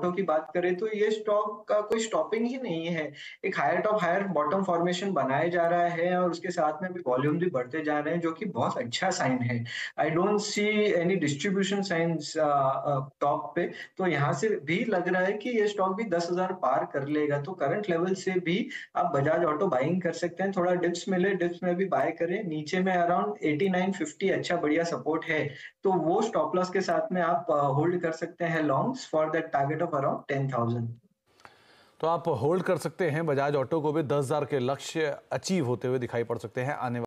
Auto की बात करें तो ये स्टॉक का कोई स्टॉपिंग ही नहीं है। एक higher top higher bottom formation बनाया जा रहा है और उसके साथ में भी वॉल्यूम भी बढ़ते जा रहे हैं जो कि बहुत अच्छा साइन है। I don't see any distribution signs uh, top पे तो यहाँ से भी लग रहा है कि ये स्टॉक भी 10,000 पार कर लेगा। तो करंट लेवल से भी आप बजाज ऑटो बाइंग कर सकते हैं। थोड़ा डिप्स मिले, डिप्स में भी बाय करें। नीचे में अराउंड 89-50 अच्छा बढ़िया सपोर्ट है। तो वो स्टॉप लॉस के साथ में आप होल्ड कर सकते हैं longs for that target of around 10,000 तो आप होल्ड कर सकते हैं बजाज ऑटो को भी 10,000 के लक्ष्य अचीव होते हुए दिखाई पड़ सकते हैं आने